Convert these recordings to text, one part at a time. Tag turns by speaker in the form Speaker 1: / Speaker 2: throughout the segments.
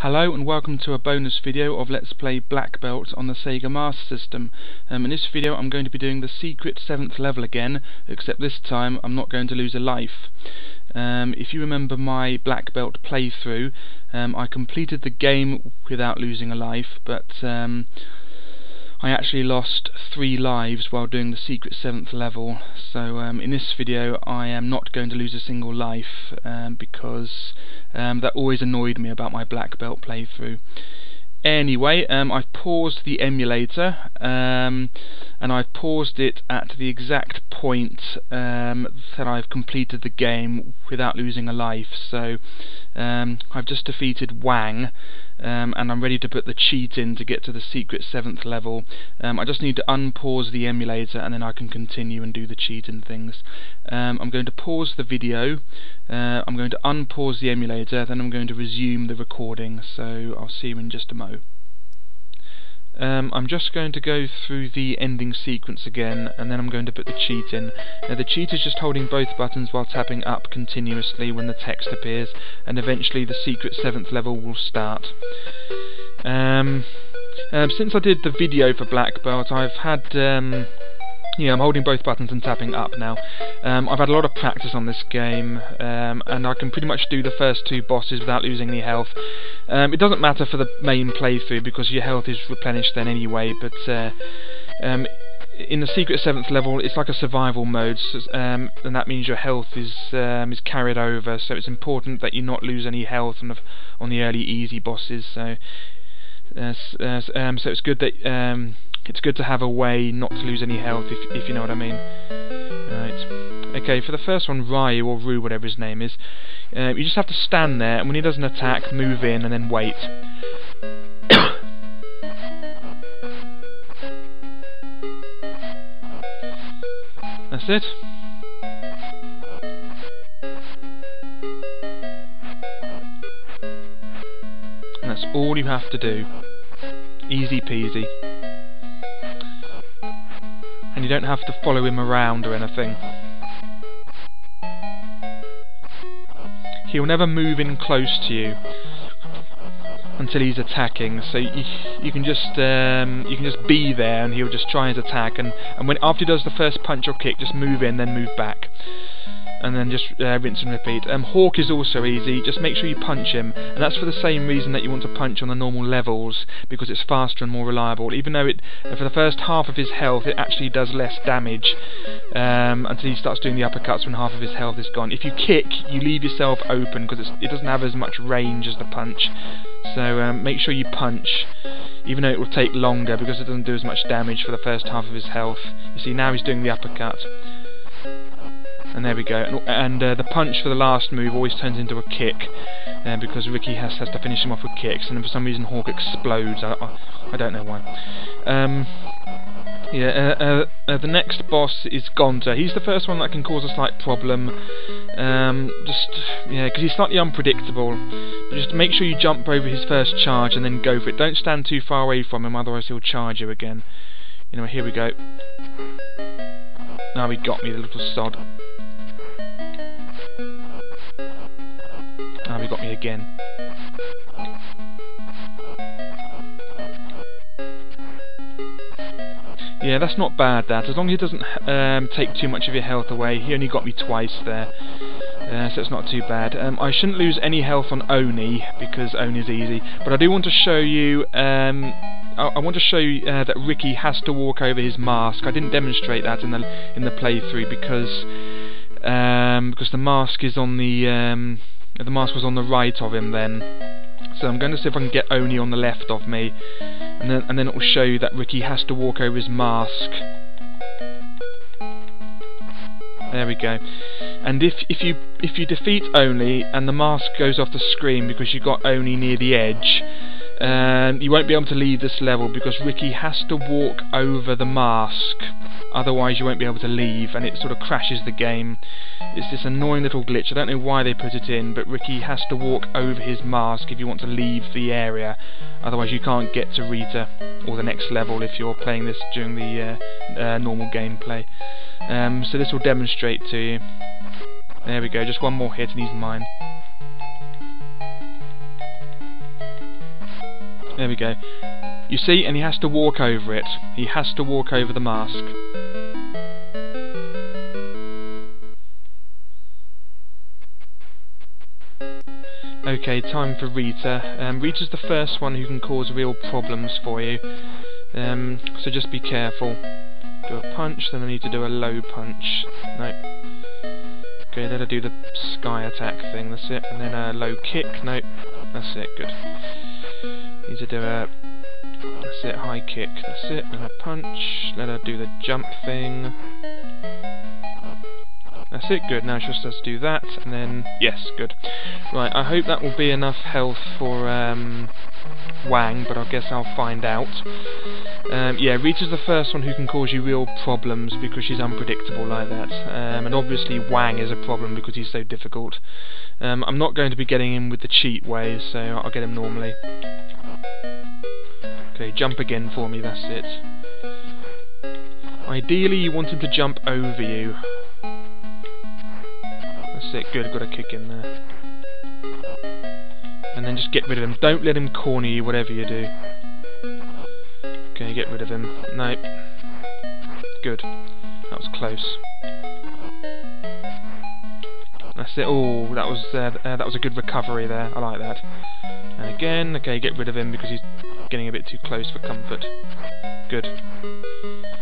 Speaker 1: Hello and welcome to a bonus video of Let's Play Black Belt on the Sega Master System. Um, in this video I'm going to be doing the secret 7th level again, except this time I'm not going to lose a life. Um, if you remember my Black Belt playthrough, um, I completed the game without losing a life, but um, I actually lost three lives while doing the secret 7th level, so um, in this video I am not going to lose a single life um, because um, that always annoyed me about my black belt playthrough. Anyway, um, I've paused the emulator, um, and I've paused it at the exact point um, that I've completed the game without losing a life. So um, I've just defeated Wang, um, and I'm ready to put the cheat in to get to the secret 7th level. Um, I just need to unpause the emulator and then I can continue and do the cheat and things. I'm going to pause the video, uh, I'm going to unpause the emulator, then I'm going to resume the recording, so I'll see you in just a moment. Um, I'm just going to go through the ending sequence again and then I'm going to put the cheat in. Now the cheat is just holding both buttons while tapping up continuously when the text appears and eventually the secret 7th level will start. Um, um, since I did the video for Black Belt I've had um, yeah, I'm holding both buttons and tapping up now. Um, I've had a lot of practice on this game, um, and I can pretty much do the first two bosses without losing any health. Um, it doesn't matter for the main playthrough because your health is replenished then anyway, but uh, um, in the secret seventh level, it's like a survival mode, um, and that means your health is um, is carried over. So it's important that you not lose any health on the on the early easy bosses. So, uh, uh, so it's good that it's good to have a way not to lose any health, if, if you know what I mean. Right. Okay, for the first one, Ryu, or Rue, whatever his name is, uh, you just have to stand there, and when he does an attack, move in, and then wait. That's it. And that's all you have to do. Easy peasy and you don't have to follow him around or anything. He'll never move in close to you until he's attacking. So you, you can just um, you can just be there, and he'll just try his attack. And and when after he does the first punch or kick, just move in, then move back and then just uh, rinse and repeat. Um, Hawk is also easy, just make sure you punch him, and that's for the same reason that you want to punch on the normal levels, because it's faster and more reliable, even though it, uh, for the first half of his health, it actually does less damage, um, until he starts doing the uppercuts when half of his health is gone. If you kick, you leave yourself open, because it doesn't have as much range as the punch, so um, make sure you punch, even though it will take longer, because it doesn't do as much damage for the first half of his health. You see, now he's doing the uppercut and there we go. And, uh, the punch for the last move always turns into a kick, uh, because Ricky has, has to finish him off with kicks, and for some reason Hawk explodes. I, I, I don't know why. Um, yeah, uh, uh, uh, the next boss is Gonta. He's the first one that can cause a slight problem. Um, just, yeah, because he's slightly unpredictable. But just make sure you jump over his first charge and then go for it. Don't stand too far away from him, otherwise he'll charge you again. You know, here we go. Now he got me, the little sod. He got me again. Yeah, that's not bad, that. As long as he doesn't um, take too much of your health away. He only got me twice there. Uh, so it's not too bad. Um, I shouldn't lose any health on Oni, because Oni's easy. But I do want to show you... Um, I, want to show you uh, that Ricky has to walk over his mask. I didn't demonstrate that in the in the playthrough because um, because the mask is on the um, the mask was on the right of him then. So I'm going to see if I can get Oni on the left of me, and then and then it will show you that Ricky has to walk over his mask. There we go. And if if you if you defeat Oni and the mask goes off the screen because you got Oni near the edge, um, you won't be able to leave this level because Ricky has to walk over the mask otherwise you won't be able to leave and it sort of crashes the game. It's this annoying little glitch, I don't know why they put it in, but Ricky has to walk over his mask if you want to leave the area, otherwise you can't get to Rita or the next level if you're playing this during the uh, uh, normal gameplay. Um, so this will demonstrate to you. There we go, just one more hit and he's mine. There we go. You see, and he has to walk over it. He has to walk over the mask. Okay, time for Rita. Um, Rita's the first one who can cause real problems for you. Um, so just be careful. Do a punch, then I need to do a low punch. No. Okay, then I do the sky attack thing, that's it. And then a low kick, no. That's it, good. Need to do a... That's it, high kick, that's it. And a punch, let her do the jump thing. That's it, good. Now just let's do that, and then, yes, good. Right, I hope that will be enough health for um, Wang, but I guess I'll find out. Um, yeah, Rita's the first one who can cause you real problems because she's unpredictable like that. Um, and obviously Wang is a problem because he's so difficult. Um, I'm not going to be getting him with the cheat ways, so I'll get him normally. Okay, jump again for me, that's it. Ideally you want him to jump over you. That's it, good, got a kick in there. And then just get rid of him. Don't let him corner you, whatever you do. Okay, get rid of him. Nope. Good. That was close. That's it. Oh, that was uh, uh, that was a good recovery there. I like that. And again, okay, get rid of him because he's getting a bit too close for comfort. Good.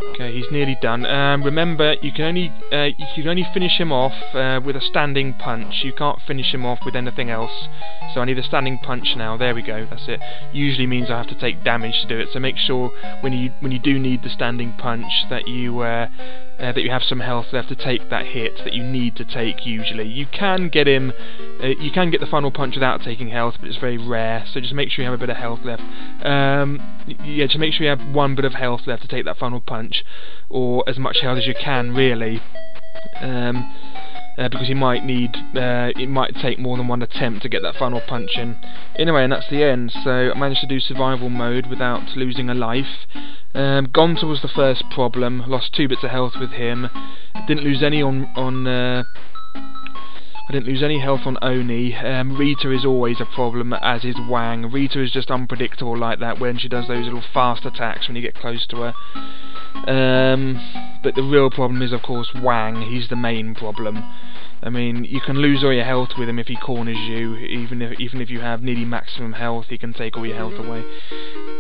Speaker 1: Okay, he's nearly done. Um, remember, you can only uh, you can only finish him off uh, with a standing punch. You can't finish him off with anything else. So I need a standing punch now. There we go. That's it. Usually means I have to take damage to do it. So make sure when you when you do need the standing punch that you uh, uh, that you have some health left to take that hit that you need to take. Usually, you can get him. Uh, you can get the final punch without taking health, but it's very rare. So just make sure you have a bit of health left. Um, yeah, just make sure you have one bit of health left to take that final punch, or as much health as you can, really. Um, uh, because you might need, uh, it might take more than one attempt to get that final punch in. Anyway, and that's the end. So I managed to do survival mode without losing a life. Um, Gonta was the first problem. Lost two bits of health with him. Didn't lose any on on. Uh, I didn't lose any health on Oni. Um, Rita is always a problem, as is Wang. Rita is just unpredictable like that when she does those little fast attacks when you get close to her. Um, but the real problem is, of course, Wang. He's the main problem. I mean, you can lose all your health with him if he corners you. Even if even if you have nearly maximum health, he can take all your health away.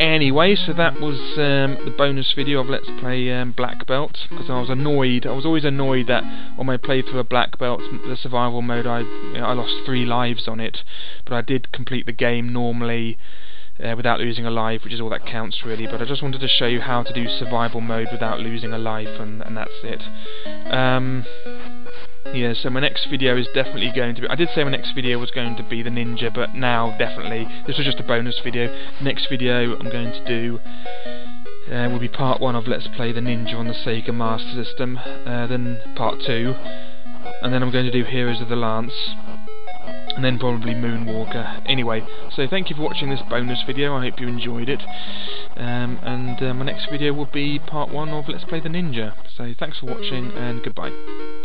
Speaker 1: Anyway, so that was um, the bonus video of Let's Play um, Black Belt, because I was annoyed. I was always annoyed that on my playthrough of Black Belt, the survival mode, I you know, I lost three lives on it, but I did complete the game normally uh, without losing a life, which is all that counts really. But I just wanted to show you how to do survival mode without losing a life, and, and that's it. Um, yeah, so my next video is definitely going to be... I did say my next video was going to be the ninja, but now, definitely, this was just a bonus video. Next video I'm going to do uh, will be part 1 of Let's Play the Ninja on the Sega Master System, uh, then part 2, and then I'm going to do Heroes of the Lance, and then probably Moonwalker. Anyway, so thank you for watching this bonus video, I hope you enjoyed it. Um, and uh, my next video will be part 1 of Let's Play the Ninja. So thanks for watching, and goodbye.